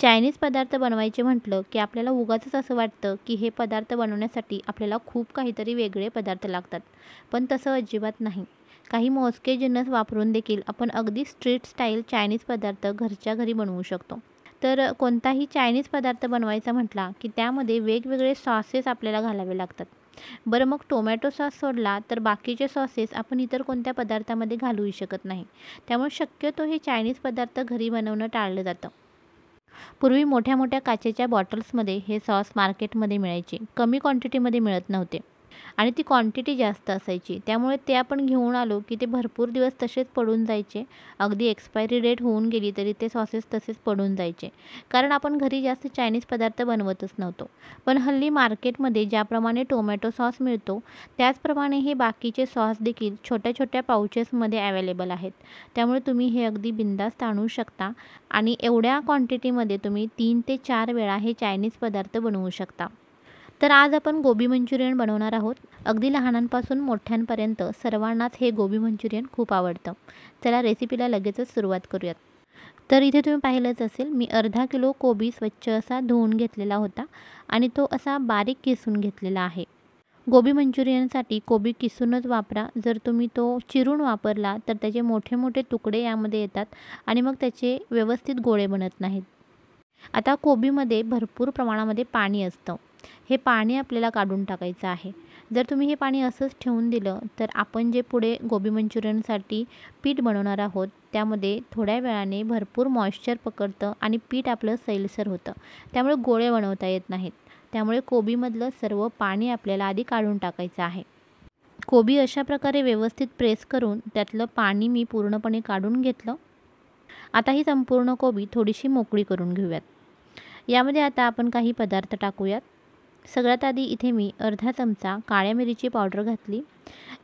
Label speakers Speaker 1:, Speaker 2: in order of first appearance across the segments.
Speaker 1: Chinese पदार्थ बनवायचे म्हटलं की आपल्याला उगाचच असं वाटतं की हे पदार्थ बनवण्यासाठी आपल्याला खूप काहीतरी वेगळे पदार्थ लागतात. पण तसं अजिबात नाही. काही मोजके जिन्नस वापरून देखील आपण अगदी स्ट्रीट स्टाईल चायनीज पदार्थ घरच्या घरी बनवू शकतो. तर कोणताही चायनीज पदार्थ बनवायचा म्हटला की त्यामध्ये वेगवेगळे सॉसेस आपल्याला घालावे लागतात. बरं मग टोमॅटो सॉस सोडला तर बाकीचे सॉसेस आपण इतर कोणत्या पदार्थामध्ये घालूही शकत नाही. त्यामुळे शक्यतो हे चायनीज पदार्थ घरी बनवणं टाळलं जातं. पूर्वी मोठ्या मोठ्या काचेच्या बॉटल्समध्ये हे सॉस मार्केटमध्ये मिळायचे. कमी क्वांटिटीमध्ये मिळत नव्हते. आणि ती क्वांटिटी जास्त असायची. त्यामुळे ते आपण घेऊन आलो की ते भरपूर दिवस तसेच पडून जायचे. अगदी एक्सपायरी डेट होऊन गेली तरी ते सॉसेस तसेच पडून जायचे. कारण आपण घरी जास्त चायनीज पदार्थ बनवतच नव्हतो. पण हल्ली मार्केटमध्ये ज्याप्रमाणे टोमॅटो सॉस मिळतो त्याचप्रमाणे हे बाकीचे सॉस देखील छोट्या छोट्या पाउचेसमध्ये अवेलेबल आहेत. त्यामुळे तुम्ही हे अगदी बिंदास्त आणू शकता आणि एवढ्या क्वांटिटीमध्ये तुम्ही तीन ते चार वेळा हे चायनीज पदार्थ बनवू शकता. तर आज आपण गोबी मंचुरियन बनवणार आहोत. अगदी लहानांपासून मोठ्यांपर्यंत सर्वांनाच हे गोबी मंचुरियन खूप आवडतं. चला रेसिपीला लगेचच सुरुवात करूयात. तर इथे तुम्ही पाहिलंच असेल मी अर्धा किलो कोबी स्वच्छ असा धुवून घेतलेला होता आणि तो असा बारीक किसून घेतलेला आहे. गोबी मंचुरियनसाठी कोबी किसूनच वापरा. जर तुम्ही तो चिरून वापरला तर त्याचे मोठे मोठे तुकडे यामध्ये येतात आणि मग त्याचे व्यवस्थित गोळे बनत नाहीत. आता कोबीमध्ये भरपूर प्रमाणामध्ये पाणी असतं. हे पाणी आपल्याला काढून टाकायचं आहे. जर तुम्ही हे पाणी असंच ठेवून दिलं तर आपण जे पुढे गोबी मंचुरियनसाठी पीठ बनवणार आहोत त्यामध्ये थोड्या वेळाने भरपूर मॉइश्चर पकडतं आणि पीठ आपलं सैलसर होतं. त्यामुळे गोळे बनवता येत नाहीत. त्यामुळे कोबीमधलं सर्व पाणी आपल्याला आधी काढून टाकायचं आहे. कोबी अशा प्रकारे व्यवस्थित प्रेस करून त्यातलं पाणी मी पूर्णपणे काढून घेतलं. आता ही संपूर्ण कोबी थोडीशी मोकळी करून घेऊयात. यामध्ये आता आपण काही पदार्थ टाकूयात. सगळ्यात आधी इथे मी अर्धा चमचा काळ्या मिरीची पावडर घातली.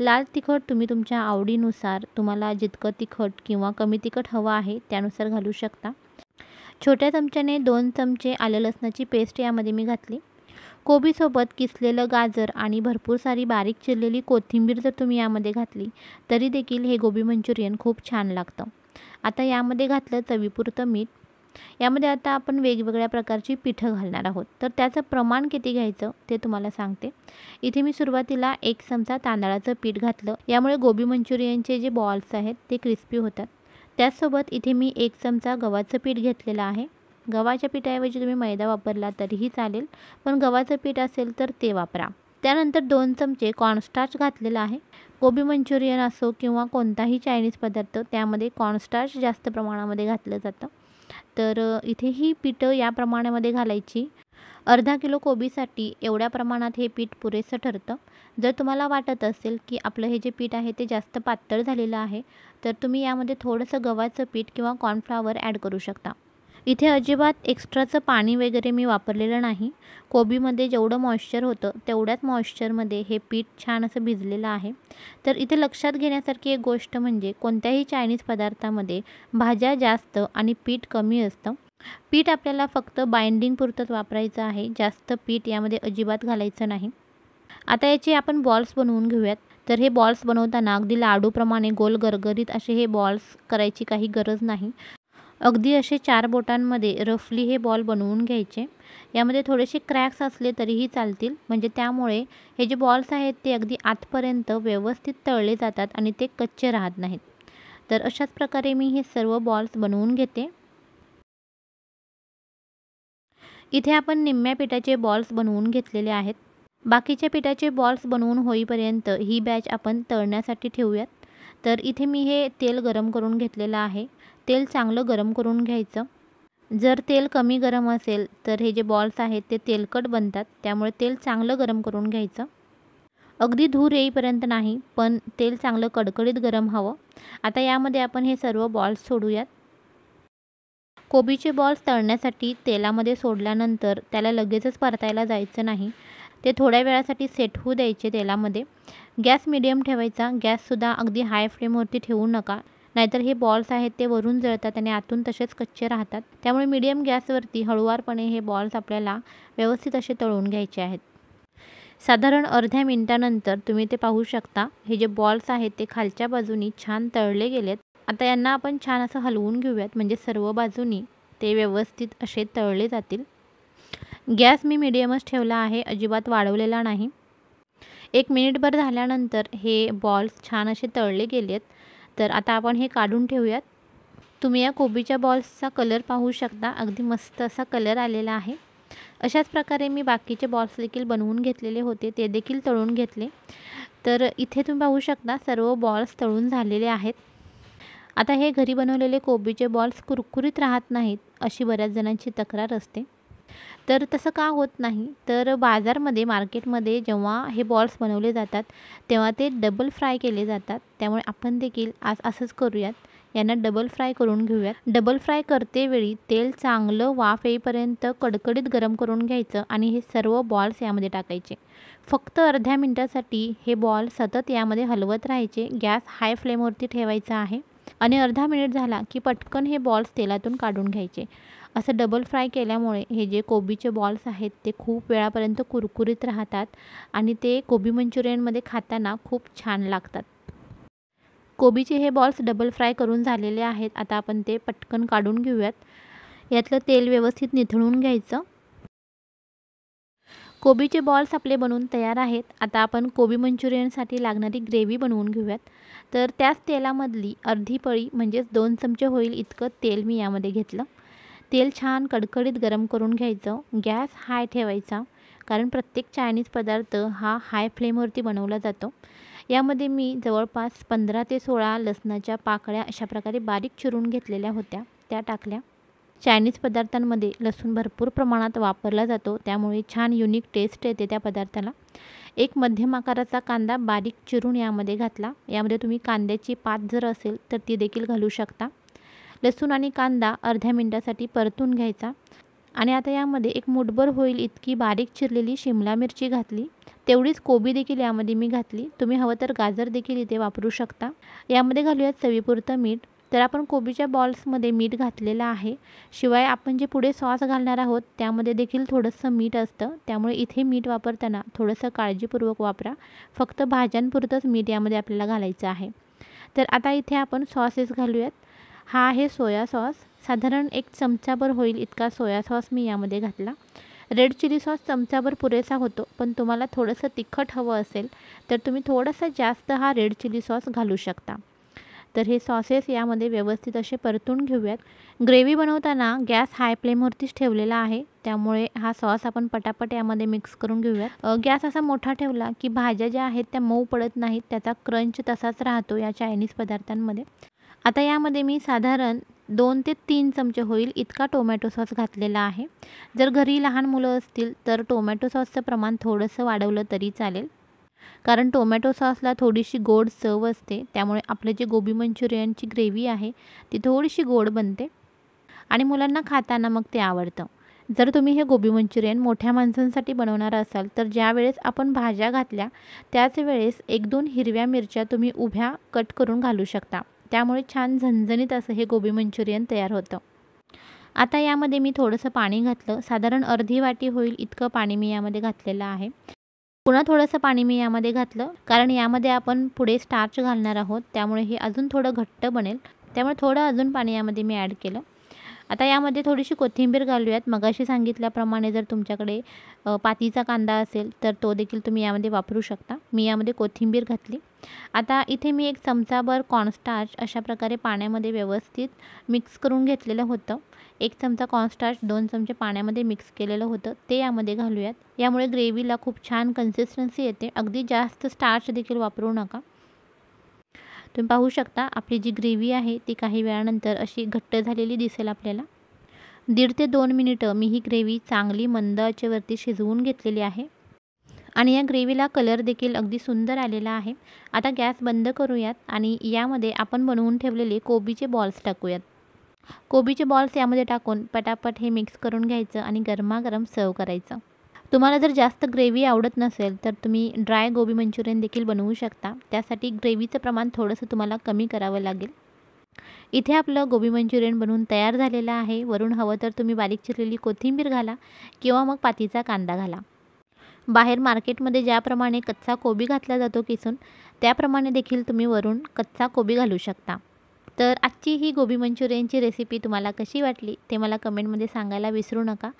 Speaker 1: लाल तिखट तुम्ही तुमच्या आवडीनुसार तुम्हाला जितकं तिखट किंवा कमी तिखट हवं आहे त्यानुसार घालू शकता. छोट्या चमच्याने दोन चमचे आलं लसणाची पेस्ट यामध्ये मी घातली. कोबीसोबत किसलेलं गाजर आणि भरपूर सारी बारीक चिरलेली कोथिंबीर जर तुम्ही यामध्ये घातली तरी देखील हे गोबी मंचुरियन खूप छान लागतं. आता यामध्ये घातलं चवीपुरतं मीठ यामध्ये आता आपण वेगवेगळ्या प्रकारची पिठं घालणार आहोत. तर त्याचं प्रमाण किती घ्यायचं ते तुम्हाला सांगते. इथे मी सुरुवातीला एक चमचा तांदळाचं पीठ घातलं. यामुळे गोबी मंचुरियनचे जे बॉल्स आहेत ते क्रिस्पी होतात. त्याचसोबत इथे मी एक चमचा गव्हाचं पीठ घेतलेलं आहे. गव्हाच्या पिठाऐवजी तुम्ही मैदा वापरला तरीही चालेल पण गव्हाचं पीठ असेल तर ते वापरा. त्यानंतर दोन चमचे कॉर्नस्टार्च घातलेलं आहे. गोबी मंचुरियन असो किंवा कोणताही चायनीज पदार्थ त्यामध्ये कॉर्नस्टार्च जास्त प्रमाणामध्ये घातलं जातं. तर इथे ही पीठं या प्रमाणामध्ये घालायची. अर्धा किलो कोबीसाठी एवढ्या प्रमाणात हे पीठ पुरेसं ठरतं. जर तुम्हाला वाटत असेल की आपलं हे जे पीठ आहे ते जास्त पातळ झालेलं आहे तर तुम्ही यामध्ये थोडंसं गव्हाचं पीठ किंवा कॉर्नफ्लावर ॲड करू शकता. इथे अजिबात एक्स्ट्राचं पाणी वगैरे मी वापरलेलं नाही. कोबीमध्ये जेवढं मॉइश्चर होतं तेवढ्याच मॉइश्चरमध्ये हे पीठ छान असं भिजलेलं आहे. तर इथे लक्षात घेण्यासारखी एक गोष्ट म्हणजे कोणत्याही चायनीज पदार्थामध्ये भाज्या जास्त आणि पीठ कमी असतं. पीठ आपल्याला फक्त बाइंडिंग पुरतंच वापरायचं आहे. जास्त पीठ यामध्ये अजिबात घालायचं नाही. आता याचे आपण बॉल्स बनवून घेऊयात. तर हे बॉल्स बनवताना अगदी लाडूप्रमाणे गोल गरगरीत असे हे बॉल्स करायची काही गरज नाही. अगदी असे चार बोटांमध्ये रफली हे बॉल बनवून घ्यायचे. यामध्ये थोडेसे क्रॅक्स असले तरीही चालतील. म्हणजे त्यामुळे हे जे बॉल्स आहेत ते अगदी आतपर्यंत व्यवस्थित तळले जातात आणि ते कच्चे राहत नाहीत. तर अशाच प्रकारे मी हे सर्व बॉल्स बनवून घेते. इथे आपण निम्म्या पिठाचे बॉल्स बनवून घेतलेले आहेत. बाकीच्या पिठाचे बॉल्स बनवून होईपर्यंत ही बॅच आपण तळण्यासाठी ठेवूयात. तर इथे मी हे तेल गरम करून घेतलेलं आहे. तेल चांगलं गरम करून घ्यायचं. जर तेल कमी गरम असेल तर हे जे बॉल्स आहेत ते तेलकट बनतात. त्यामुळे तेल चांगलं गरम करून घ्यायचं. अगदी धूर येईपर्यंत नाही पण तेल चांगलं कडकडीत गरम हवं. आता यामध्ये आपण हे सर्व बॉल्स सोडूयात. कोबीचे बॉल्स तळण्यासाठी तेलामध्ये सोडल्यानंतर त्याला लगेचच परतायला जायचं नाही. ते थोड्या वेळासाठी सेट होऊ द्यायचे तेलामध्ये. गॅस मिडियम ठेवायचा. गॅससुद्धा अगदी हाय फ्लेमवरती ठेवू नका. नाहीतर हे बॉल्स आहेत ते वरून जळतात आणि आतून तसेच कच्चे राहतात. त्यामुळे मीडियम गॅसवरती हळुवारपणे हे बॉल्स आपल्याला व्यवस्थित असे तळून घ्यायचे आहेत. साधारण अर्ध्या मिनटानंतर तुम्ही ते पाहू शकता. हे जे बॉल्स आहेत ते खालच्या बाजूनी छान तळले गेलेत. आता यांना आपण छान असं हलवून घेऊयात. म्हणजे सर्व बाजूनी ते व्यवस्थित असे तळले जातील. गॅस मी मिडियमच ठेवला आहे अजिबात वाढवलेला नाही. एक मिनिटभर झाल्यानंतर हे बॉल्स छान असे तळले गेले आहेत तर आता आपण हे काढून ठेवूयात. तुम्ही या कोबीच्या बॉल्सचा कलर पाहू शकता. अगदी मस्त असा कलर आलेला आहे. अशाच प्रकारे मी बाकीचे बॉल्स देखील बनवून घेतलेले होते. ते देखील तळून घेतले. तर इथे तुम्ही पाहू शकता सर्व बॉल्स तळून झालेले आहेत. आता हे घरी बनवलेले कोबीचे बॉल्स कुरकुरीत राहत नाहीत अशी बऱ्याच जणांची तक्रार असते. तर तसं का होत नाही? तर बाजारमध्ये मार्केटमध्ये जेव्हा हे बॉल्स बनवले जातात तेव्हा ते डबल फ्राय केले जातात. त्यामुळे आपण देखील आज असंच करूयात. यांना डबल फ्राय करून घेऊयात. डबल फ्राय करतेवेळी तेल चांगलं वाफ येईपर्यंत कडकडीत गरम करून घ्यायचं आणि हे सर्व बॉल्स यामध्ये टाकायचे. फक्त अर्ध्या मिनटासाठी हे बॉल सतत यामध्ये हलवत राहायचे. गॅस हाय फ्लेमवरती ठेवायचा आहे. आणि अर्धा मिनिट झाला की पटकन हे बॉल्स तेलातून काढून घ्यायचे. असं डबल फ्राय केल्यामुळे हे जे कोबीचे बॉल्स आहेत ते खूप वेळापर्यंत कुरकुरीत राहतात आणि ते कोबी मंचुरियनमध्ये खाताना खूप छान लागतात. कोबीचे हे बॉल्स डबल फ्राय करून झालेले आहेत. आता आपण ते पटकन काढून घेऊयात. यातलं तेल व्यवस्थित निथळून घ्यायचं. कोबीचे बॉल्स आपले बनवून तयार आहेत. आता आपण कोबी मंचुरियनसाठी लागणारी ग्रेव्ही बनवून घेऊयात. तर त्याच तेलामधली अर्धी पळी म्हणजेच दोन चमचे होईल इतकं तेल मी यामध्ये घेतलं. तेल छान कडकडीत गरम करून घ्यायचं. गॅस हाय ठेवायचा. कारण प्रत्येक चायनीज पदार्थ हा हाय फ्लेमवरती बनवला जातो. यामध्ये मी जवळपास पंधरा ते सोळा लसणाच्या पाकळ्या अशा प्रकारे बारीक चिरून घेतलेल्या होत्या. त्या टाकल्या. चायनीज पदार्थांमध्ये लसूण भरपूर प्रमाणात वापरला जातो. त्यामुळे छान युनिक टेस्ट येते त्या पदार्थाला. एक मध्यम आकाराचा कांदा बारीक चिरून यामध्ये घातला. यामध्ये तुम्ही कांद्याची पात जर असेल तर ती देखील घालू शकता. लसूण आणि कांदा अर्ध्या मिनटासाठी परतून घ्यायचा. आणि आता यामध्ये एक मुठभर होईल इतकी बारीक चिरलेली शिमला मिरची घातली. तेवढीच कोबी देखील यामध्ये मी घातली. तुम्ही हवं तर गाजर देखील इथे वापरू शकता. यामध्ये घालूयात चवीपुरतं मीठ. तर आपण कोबीच्या बॉल्समध्ये मीठ घातलेलं आहे. शिवाय आपण जे पुढे सॉस घालणार आहोत त्यामध्ये देखील थोडंसं मीठ असतं. त्यामुळे इथे मीठ वापरताना थोडंसं काळजीपूर्वक वापरा. फक्त भाज्यांपुरतंच मीठ यामध्ये आपल्याला घालायचं आहे. तर आता इथे आपण सॉसेस घालूयात. हा आहे सोया सॉस. साधारण एक चमचाभर होईल इतका सोया सॉस मी यामध्ये घातला. रेड चिली सॉस चमचाभर पुरेसा होतो पण तुम्हाला थोडंसं तिखट हवं असेल तर तुम्ही थोडंसं जास्त हा रेड चिली सॉस घालू शकता. तर हे सॉसेस यामध्ये व्यवस्थित असे परतून घेऊयात. ग्रेव्ही बनवताना गॅस हाय फ्लेमवरतीच ठेवलेला आहे त्यामुळे हा सॉस आपण पटापट यामध्ये मिक्स करून घेऊयात. गॅस असा मोठा ठेवला की भाज्या ज्या आहेत त्या मऊ पडत नाहीत त्याचा क्रंच तसाच राहतो या चायनीज पदार्थांमध्ये. आता यामध्ये मी साधारण दोन ते तीन चमचे होईल इतका टोमॅटो सॉस घातलेला आहे. जर घरी लहान मुलं असतील तर टोमॅटो सॉसचं प्रमाण थोडंसं वाढवलं तरी चालेल. कारण टोमॅटो सॉसला थोडीशी गोड चव असते त्यामुळे आपलं जे गोबी मंचुरियनची ग्रेव्ही आहे ती थोडीशी गोड बनते. आणि मुलांना खाताना मग ते आवडतं. जर तुम्ही हे गोबी मंचुरियन मोठ्या माणसांसाठी बनवणार असाल तर ज्या वेळेस आपण भाज्या घातल्या त्याच वेळेस एक दोन हिरव्या मिरच्या तुम्ही उभ्या कट करून घालू शकता. त्यामुळे छान झणझणीत असं हे गोबी मंचुरियन तयार होतं. आता यामध्ये मी थोडंसं पाणी घातलं. साधारण अर्धी वाटी होईल इतकं पाणी मी यामध्ये घातलेलं आहे. पुन्हा थोडंसं पाणी मी यामध्ये घातलं. कारण यामध्ये आपण पुढे स्टार्च घालणार आहोत. त्यामुळे हे अजून थोडं घट्ट बनेल. त्यामुळे थोडं अजून पाणी यामध्ये मी ॲड केलं. आता यामध्ये थोडीशी कोथिंबीर घालूयात. मगाशी सांगितल्याप्रमाणे जर तुमच्याकडे पातीचा कांदा असेल तर तो देखील तुम्ही यामध्ये वापरू शकता. मी यामध्ये कोथिंबीर घातली. आता इथे मी एक चमचाभर कॉर्नस्टार्च अशा प्रकारे पाण्यामध्ये व्यवस्थित मिक्स करून घेतलेलं होतं. एक चमचा कॉर्नस्टार्च दोन चमचे पाण्यामध्ये मिक्स केलेलं होतं. ते यामध्ये घालूयात. यामुळे ग्रेव्हीला खूप छान कन्सिस्टन्सी येते. अगदी जास्त स्टार्च देखील वापरू नका. तुम्ही पाहू शकता आपली जी ग्रेव्ही आहे ती काही वेळानंतर अशी घट्ट झालेली दिसेल आपल्याला. दीड ते दोन मिनिटं मी ही ग्रेव्ही चांगली मंद आचेवरती शिजवून घेतलेली आहे. आणि या ग्रेव्हीला कलर देखील अगदी सुंदर आलेला आहे. आता गॅस बंद करूयात आणि यामध्ये आपण बनवून ठेवलेले कोबीचे बॉल्स टाकूयात. कोबीचे बॉल्स यामध्ये टाकून पटापट हे मिक्स करून घ्यायचं आणि गरमागरम सर्व करायचं. तुम्हाला जर जास्त ग्रेव्ही आवडत नसेल तर तुम्ही ड्राय गोबी मंचुरियन देखील बनवू शकता. त्यासाठी ग्रेव्हीचं प्रमाण थोडंसं तुम्हाला कमी करावं लागेल. इथे आपलं गोबी मंचुरियन बनवून तयार झालेलं आहे. वरून हवं तर तुम्ही बारीक चिरलेली कोथिंबीर घाला किंवा मग पातीचा कांदा घाला. बाहेर मार्केटमध्ये ज्याप्रमाणे कच्चा कोबी घातला जातो किसून त्याप्रमाणे देखील तुम्ही वरून कच्चा कोबी घालू शकता. तर आजची ही गोबी मंचुरियनची रेसिपी तुम्हाला कशी वाटली ते मला कमेंटमध्ये सांगायला विसरू नका.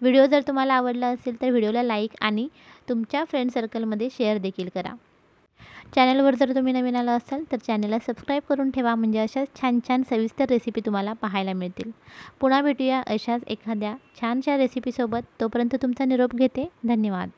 Speaker 1: व्हिडिओ जर तुम्हाला आवडला असेल तर व्हिडिओला लाईक आणि तुमच्या फ्रेंड सर्कलमध्ये शेअर देखील करा. चॅनलवर जर तुम्ही नवीन आला असाल तर चॅनलला सबस्क्राईब करून ठेवा म्हणजे अशाच छान छान सविस्तर रेसिपी तुम्हाला पाहायला मिळतील. पुन्हा भेटूया अशाच एखाद्या छानशा रेसिपीसोबत तोपर्यंत तुमचा निरोप घेते. धन्यवाद.